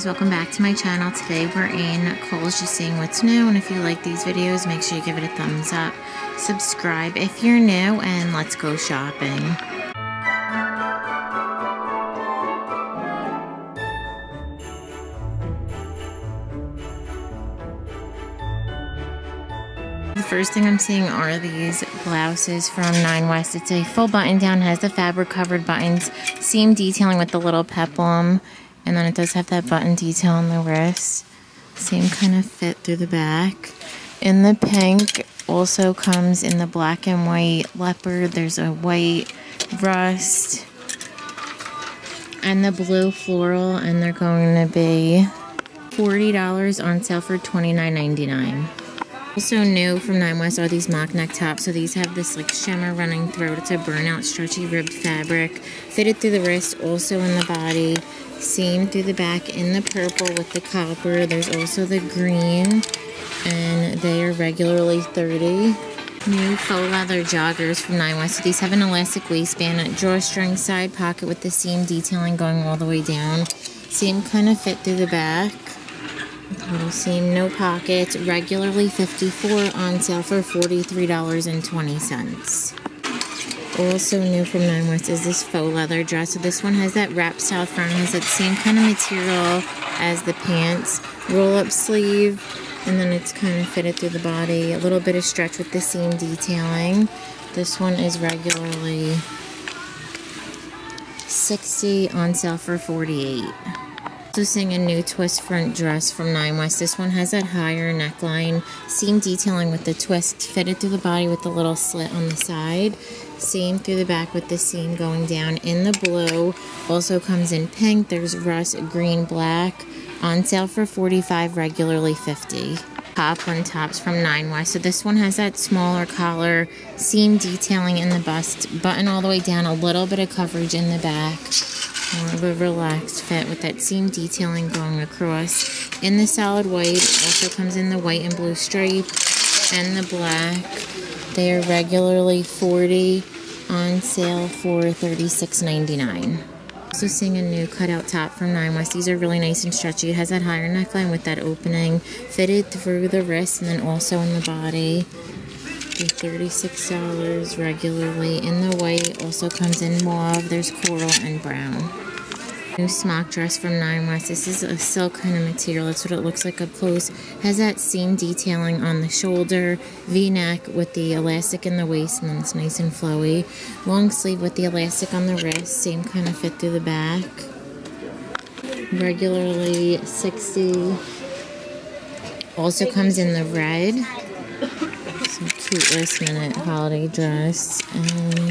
guys welcome back to my channel. Today we're in Kohl's just seeing what's new and if you like these videos make sure you give it a thumbs up. Subscribe if you're new and let's go shopping. The first thing I'm seeing are these blouses from Nine West. It's a full button down, has the fabric covered buttons, seam detailing with the little peplum, and then it does have that button detail on the wrist. Same kind of fit through the back. In the pink, also comes in the black and white leopard. There's a white rust and the blue floral, and they're going to be $40 on sale for $29.99. Also new from Nine West are these mock neck tops. So these have this like shimmer running through. It's a burnout stretchy ribbed fabric. Fitted through the wrist, also in the body. Seam through the back in the purple with the copper. There's also the green. And they are regularly 30 New faux leather joggers from Nine West. So these have an elastic waistband, drawstring side pocket with the seam detailing going all the way down. Seam kind of fit through the back. Little seam, no pockets, regularly 54 on sale for $43.20. Also new from Nine West is this faux leather dress. So this one has that wrap style front, has that same kind of material as the pants. Roll up sleeve, and then it's kind of fitted through the body. A little bit of stretch with the seam detailing. This one is regularly 60 on sale for 48 seeing a new twist front dress from Nine West. This one has that higher neckline, seam detailing with the twist fitted through the body with the little slit on the side. Seam through the back with the seam going down in the blue. Also comes in pink. There's rust, green, black. On sale for 45 regularly 50 Top one tops from Nine West. So this one has that smaller collar, seam detailing in the bust, button all the way down, a little bit of coverage in the back. More of a relaxed fit with that seam detailing going across. In the solid white, also comes in the white and blue stripe and the black. They are regularly 40 on sale for $36.99. Also seeing a new cutout top from Nine West. These are really nice and stretchy. It has that higher neckline with that opening fitted through the wrist and then also in the body. $36 regularly in the white. Also comes in mauve. There's coral and brown. New smock dress from Nine West. This is a silk kind of material. That's what it looks like up close. Has that seam detailing on the shoulder. V-neck with the elastic in the waist. And then it's nice and flowy. Long sleeve with the elastic on the wrist. Same kind of fit through the back. Regularly 60 Also comes in the red some cute last minute holiday dress. And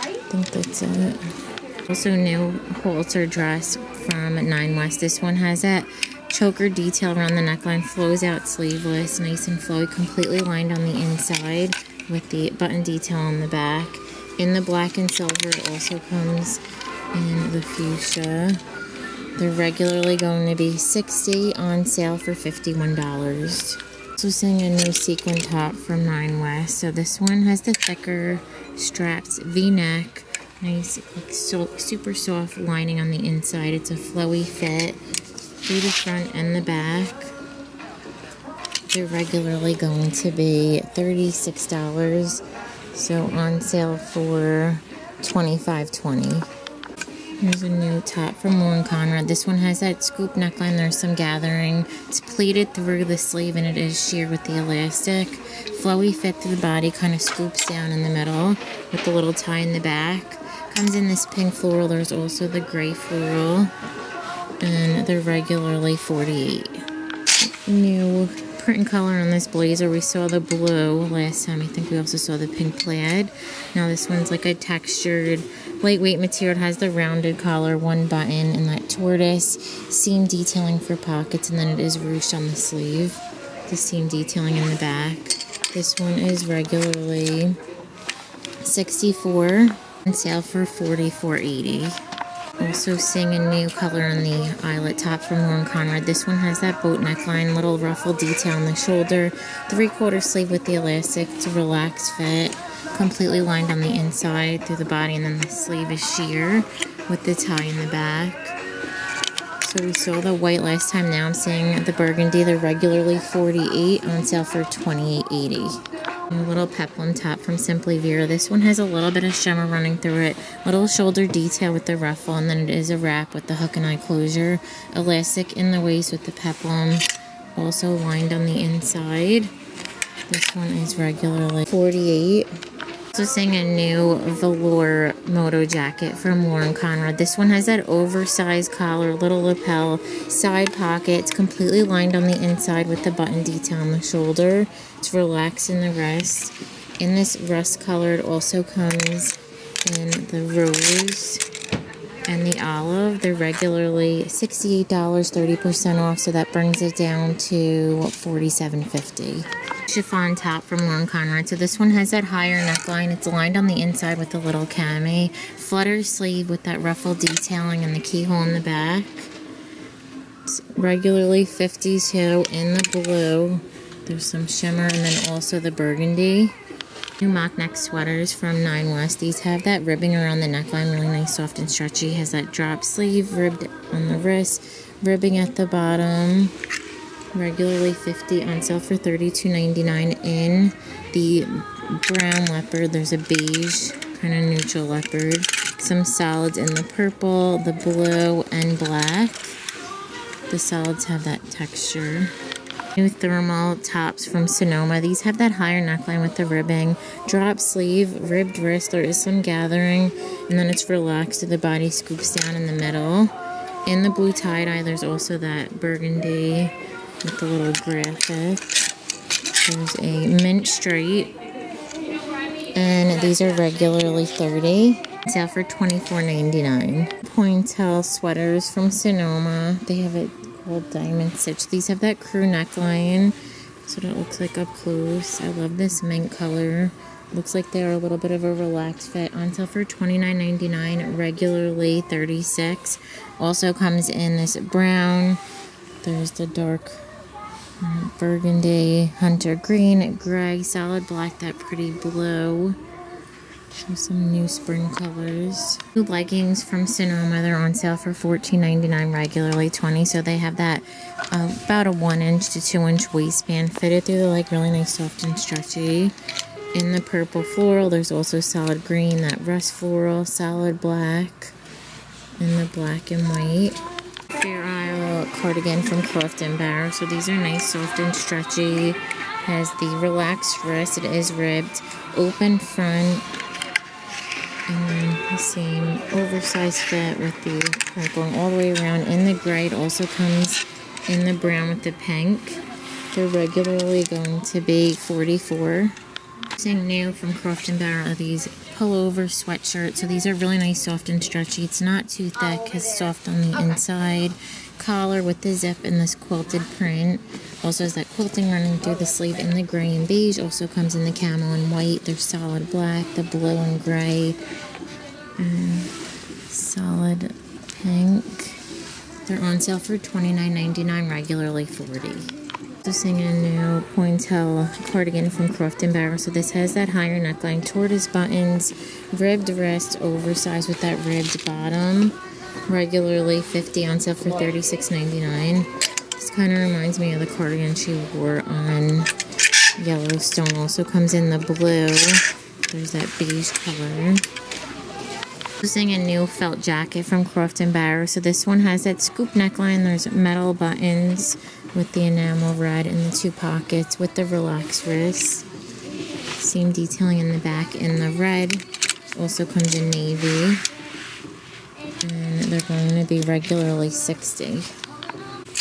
I think that's it. Also new halter dress from Nine West. This one has that choker detail around the neckline, flows out sleeveless, nice and flowy, completely lined on the inside with the button detail on the back. In the black and silver it also comes in the fuchsia. They're regularly going to be 60 on sale for $51. Also seeing a new sequin top from Nine West. So this one has the thicker straps, V-neck, nice, like so, super soft lining on the inside. It's a flowy fit through the front and the back. They're regularly going to be $36. So on sale for $25.20. Here's a new top from Lauren Conrad. This one has that scoop neckline. There's some gathering. It's pleated through the sleeve and it is sheer with the elastic. Flowy fit through the body, kind of scoops down in the middle with the little tie in the back. Comes in this pink floral. There's also the gray floral. And they're regularly 48 New print and color on this blazer. We saw the blue last time. I think we also saw the pink plaid. Now this one's like a textured Lightweight material it has the rounded collar, one button, and that tortoise seam detailing for pockets, and then it is ruched on the sleeve. The seam detailing in the back. This one is regularly 64 and sale for 44.80. Also seeing a new color on the eyelet top from Lauren Conrad. This one has that boat neckline, little ruffle detail on the shoulder, three-quarter sleeve with the elastic. It's a relaxed fit completely lined on the inside through the body and then the sleeve is sheer with the tie in the back. So we saw the white last time. Now I'm seeing the burgundy. They're regularly 48 on sale for 28.80. A little peplum top from Simply Vera. This one has a little bit of shimmer running through it. Little shoulder detail with the ruffle. And then it is a wrap with the hook and eye closure. Elastic in the waist with the peplum. Also lined on the inside. This one is regularly 48 seeing a new velour moto jacket from Lauren Conrad. This one has that oversized collar, little lapel, side pockets, completely lined on the inside with the button detail on the shoulder. It's relaxed in the wrist. In this rust color, it also comes in the rose and the olive. They're regularly $68, 30% off, so that brings it down to $47.50 chiffon top from Lauren Conrad. So this one has that higher neckline. It's lined on the inside with a little cami. Flutter sleeve with that ruffle detailing and the keyhole in the back. It's regularly 52 in the blue. There's some shimmer and then also the burgundy. New mock neck sweaters from Nine West. These have that ribbing around the neckline, really nice, soft and stretchy. Has that drop sleeve ribbed on the wrist, ribbing at the bottom regularly 50 on sale for $32.99 in the brown leopard. There's a beige kind of neutral leopard. Some solids in the purple the blue and black. The solids have that texture. New thermal tops from sonoma. These have that higher neckline with the ribbing. Drop sleeve ribbed wrist. There is some gathering and then it's relaxed. So the body scoops down in the middle. In the blue tie-dye there's also that burgundy with the little graphic. There's a mint straight. And these are regularly 30 Sale for $24.99. Pointelle sweaters from Sonoma. They have it called Diamond Stitch. These have that crew neckline. That's what it looks like up close. I love this mint color. Looks like they're a little bit of a relaxed fit. On sale for $29.99, regularly 36 Also comes in this brown. There's the dark burgundy, hunter green, gray, solid black, that pretty blue. Show some new spring colors. New leggings from Sonoma. They're on sale for $14.99 regularly 20 So they have that uh, about a 1 inch to 2 inch waistband fitted through the leg. Really nice, soft and stretchy. In the purple floral, there's also solid green, that rust floral, solid black, and the black and white. Fair Cardigan from Croft & Barrow. So these are nice, soft and stretchy. Has the relaxed wrist. It is ribbed. Open front. And then the same oversized fit with the going all the way around. In the gray, it also comes in the brown with the pink. They're regularly going to be 44 Something new from Croft & Barrow are these pullover sweatshirts. So these are really nice, soft and stretchy. It's not too thick, has soft on the okay. inside. Collar with the zip and this quilted print. Also has that quilting running through the sleeve in the gray and beige. Also comes in the camel and white. They're solid black, the blue and gray. And solid pink. They're on sale for $29.99, regularly 40 seeing a new pointelle cardigan from Croft &. So this has that higher neckline, tortoise buttons, ribbed wrist, oversized with that ribbed bottom. Regularly 50 on sale for $36.99. This kind of reminds me of the cardigan she wore on Yellowstone. Also comes in the blue. There's that beige color. Using a new felt jacket from Croft & Barrow. So this one has that scoop neckline. There's metal buttons with the enamel red in the two pockets with the relaxed wrist. Same detailing in the back in the red. Also comes in navy. They're going to be regularly 60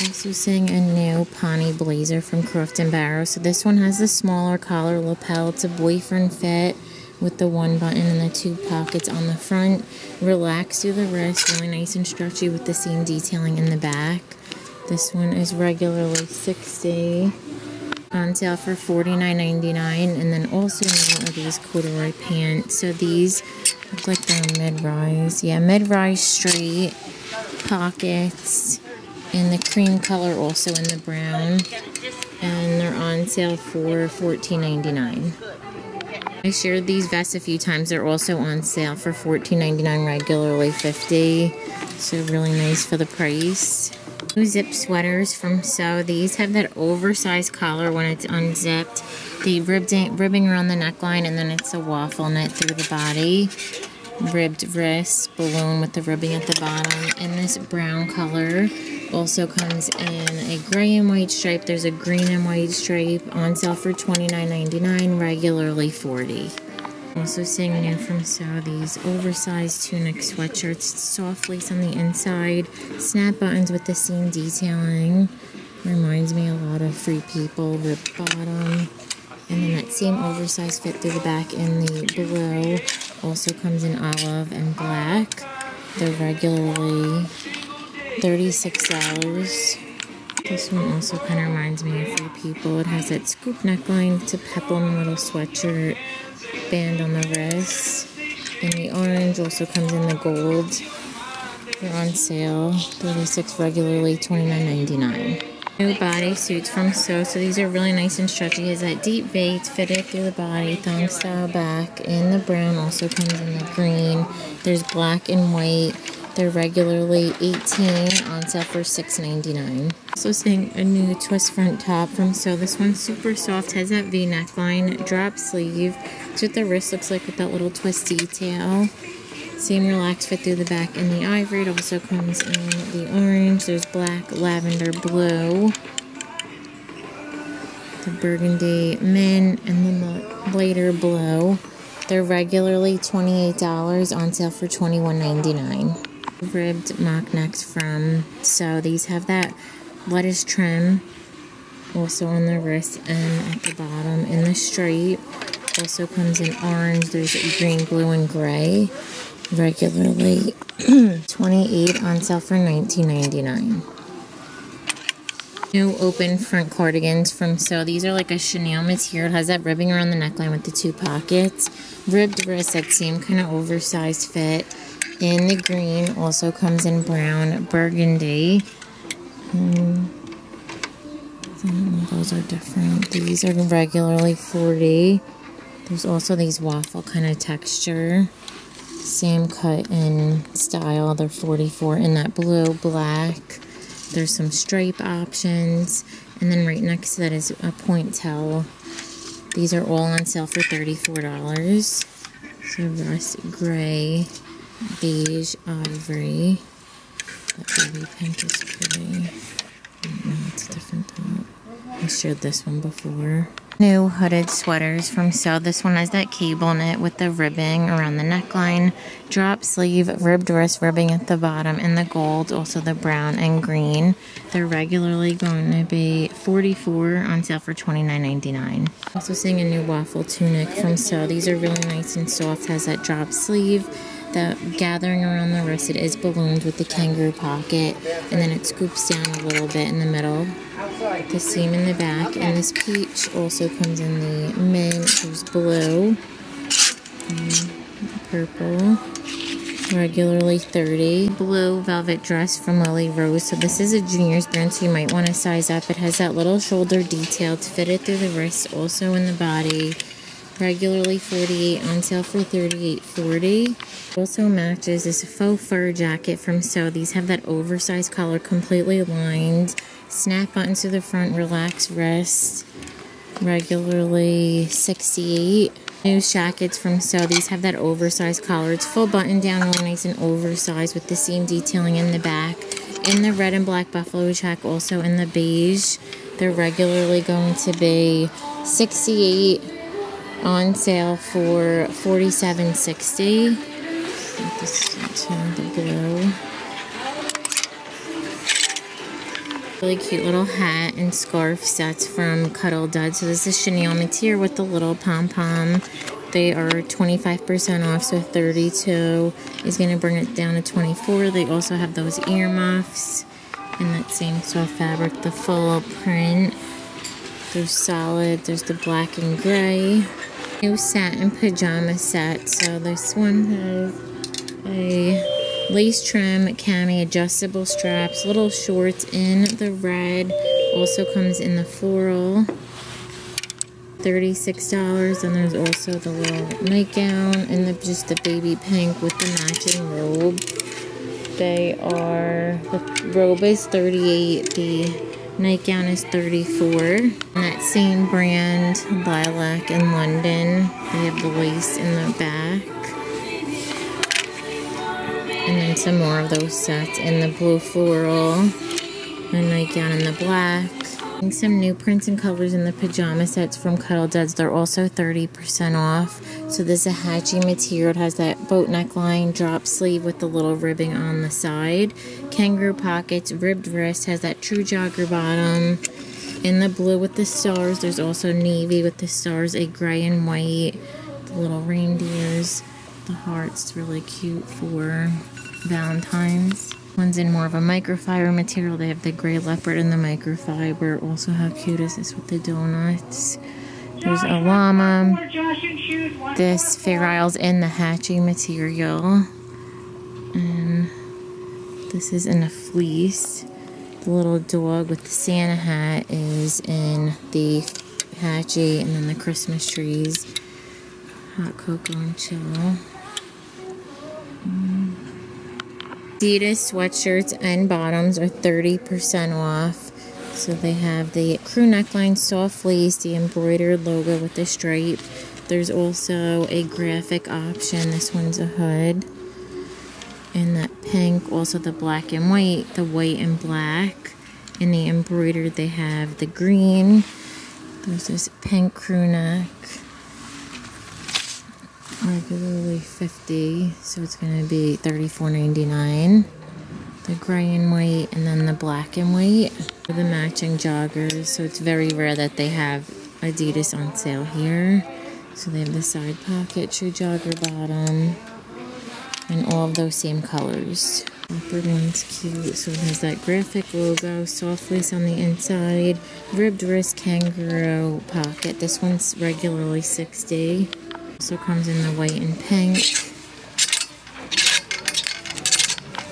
also seeing a new ponte blazer from Croft & Barrow. So this one has the smaller collar lapel. It's a boyfriend fit with the one button and the two pockets on the front. Relaxed through the wrist, really nice and stretchy with the same detailing in the back. This one is regularly 60 on sale for $49.99 and then also these corduroy pants. So these look like they're mid-rise. Yeah, mid-rise straight pockets in the cream color also in the brown and they're on sale for $14.99. I shared these vests a few times. They're also on sale for $14.99, regularly 50 So really nice for the price. New zip sweaters from So. These have that oversized collar when it's unzipped. The ribbed, ribbing around the neckline, and then it's a waffle knit through the body. Ribbed wrist, balloon with the ribbing at the bottom, And this brown color. Also comes in a gray and white stripe. There's a green and white stripe on sale for $29.99, regularly 40 also seeing new from these oversized tunic sweatshirts, soft lace on the inside, snap buttons with the seam detailing. Reminds me a lot of Free People, the bottom. And then that same oversized fit through the back in the blue. Also comes in olive and black. They're regularly $36. This one also kind of reminds me of Free People. It has that scoop neckline. It's a peplum little sweatshirt band on the wrist. And the orange also comes in the gold. They're on sale. 36 regularly, $29.99. New body suits from So. So these are really nice and stretchy. Has that deep V fitted through the body, thong style back. And the brown also comes in the green. There's black and white. They're regularly 18 on sale for $6.99. Also seeing a new twist front top from So. This one's super soft, has that V neckline, drop sleeve. It's what the wrist looks like with that little twist detail. Same relaxed fit through the back and the ivory. It also comes in the orange. There's black, lavender, blue. The burgundy mint and then the lighter blue. They're regularly $28 on sale for $21.99 ribbed mock necks from. So these have that lettuce trim also on the wrist and at the bottom. In the stripe also comes in orange. There's green blue and gray regularly. 28 on sale for 19.99 new open front cardigans from so these are like a chenille material. It has that ribbing around the neckline with the two pockets. Ribbed wrist that same kind of oversized fit in the green. Also comes in brown, burgundy. Hmm. those are different. These are regularly 40 There's also these waffle kind of texture. Same cut and style. They're 44 in that blue, black. There's some stripe options. And then right next to that is a point. These are all on sale for $34. So rust gray beige ivory. That baby pink is pretty. No, it's a different top. I showed this one before. New hooded sweaters from So. This one has that cable knit with the ribbing around the neckline, drop sleeve, ribbed wrist ribbing at the bottom, and the gold, also the brown and green. They're regularly going to be 44 on sale for $29.99. Also seeing a new waffle tunic from So. These are really nice and soft, has that drop sleeve the gathering around the wrist, it is ballooned with the kangaroo pocket, and then it scoops down a little bit in the middle. The seam in the back, and this peach also comes in the mint. There's blue, purple, regularly 30. Blue velvet dress from Lily Rose. So this is a junior's brand, so you might want to size up. It has that little shoulder detail to fit it through the wrist, also in the body regularly 48 on sale for 38.40 also matches this faux fur jacket from So these have that oversized collar completely lined. Snap buttons to the front relaxed wrist regularly 68 new jackets from So these have that oversized collar. It's full button down really nice and oversized with the seam detailing in the back. In the red and black buffalo check also in the beige. They're regularly going to be 68 on sale for $47.60. This the blue. Really cute little hat and scarf sets from Cuddl Dud. So this is chenille material with the little pom-pom. They are 25% off, so 32 is going to bring it down to 24. They also have those earmuffs in that same soft fabric, the full print. There's solid, there's the black and gray new satin pajama set. So this one has a lace trim, cami, adjustable straps, little shorts in the red. Also comes in the floral. $36. And there's also the little nightgown and the, just the baby pink with the matching robe. They are, the robe is 38 the nightgown is 34 and that same brand, Lilac in London, they have the lace in the back. And then some more of those sets in the blue floral, a nightgown in the black, some new prints and colors in the pajama sets from Cuddl Duds. They're also 30% off. So this is a hacci material. It has that boat neckline, drop sleeve with the little ribbing on the side. Kangaroo pockets, ribbed wrist, has that true jogger bottom. In the blue with the stars, there's also navy with the stars, a gray and white. The little reindeers. The heart's really cute for Valentine's. One's in more of a microfiber material. They have the gray leopard and the microfiber. Also, how cute is this with the donuts? There's a llama. This Fair Isle's in the hatching material. And this is in a fleece. The little dog with the Santa hat is in the hacci and then the Christmas trees. Hot cocoa and chill. Adidas sweatshirts and bottoms are 30% off. So they have the crew neckline, soft fleece, the embroidered logo with the stripe. There's also a graphic option. This one's a hood. And that pink, also the black and white, the white and black. In the embroidered, they have the green. There's this pink crew neck regularly 50 so it's going to be 34.99 the gray and white and then the black and white. The matching joggers so it's very rare that they have adidas on sale here. So they have the side pocket true jogger bottom and all of those same colors. Leopard one's cute so it has that graphic logo soft lace on the inside ribbed wrist kangaroo pocket. This one's regularly 60 also comes in the white and pink.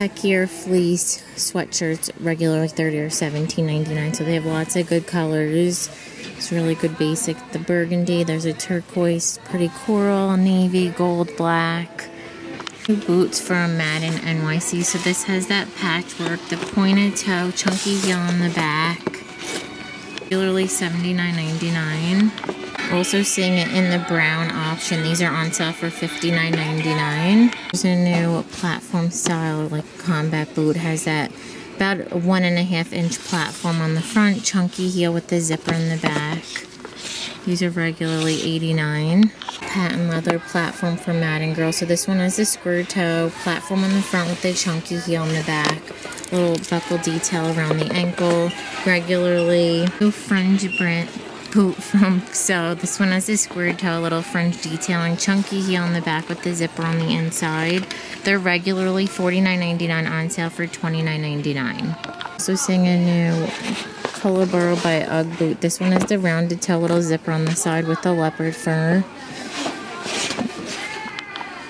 Tek Gear fleece sweatshirts, regularly 30 or 17.99. So they have lots of good colors. It's really good basic. The burgundy, there's a turquoise, pretty coral, navy, gold, black. Boots from Madden NYC. So this has that patchwork, the pointed toe, chunky heel on the back. Regularly $79.99. Also seeing it in the brown option. These are on sale for $59.99. There's a new platform style, like combat boot. Has that about one and a half inch platform on the front. Chunky heel with the zipper in the back. These are regularly 89. Patent leather platform for Madden Girl. So this one has a square toe platform on the front with the chunky heel in the back. Little buckle detail around the ankle. Regularly no fringe print boot from So this one has a square toe, little fringe detailing, chunky heel on the back with the zipper on the inside. They're regularly $49.99 on sale for $29.99. Also seeing a new Koolaburra by Ugg boot. This one has the rounded toe, little zipper on the side with the leopard fur.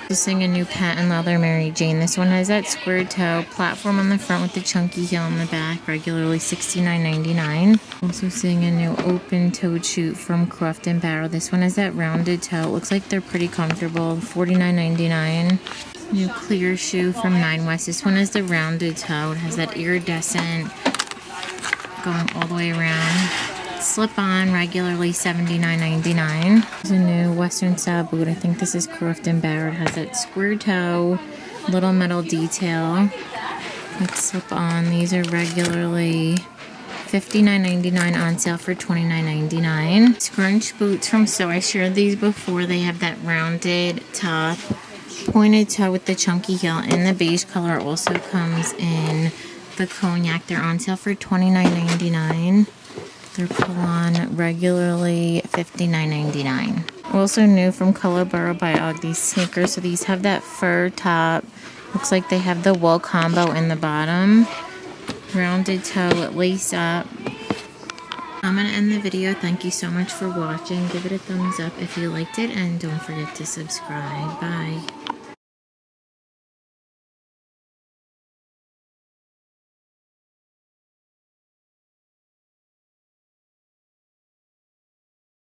Seeing a new patent leather Mary Jane. This one has that square toe, platform on the front with the chunky heel on the back, regularly $69.99. Also seeing a new open toed shoe from Croft and Barrow. This one has that rounded toe. It looks like they're pretty comfortable, $49.99. New clear shoe from Nine West. This one has the rounded toe. It has that iridescent going all the way around slip-on, regularly $79.99. There's a new Western style boot. I think this is Croft and Barrow. It has that square toe, little metal detail. Let's slip on. These are regularly $59.99 on sale for $29.99. Scrunch boots from So I shared these before. They have that rounded top, pointed toe with the chunky heel, and the beige color also comes in the cognac. They're on sale for $29.99. They're pull-on regularly $59.99. Also new from Koolaburra by Ugg, these sneakers. So these have that fur top. Looks like they have the wool combo in the bottom. Rounded toe, lace up. I'm going to end the video. Thank you so much for watching. Give it a thumbs up if you liked it. And don't forget to subscribe. Bye.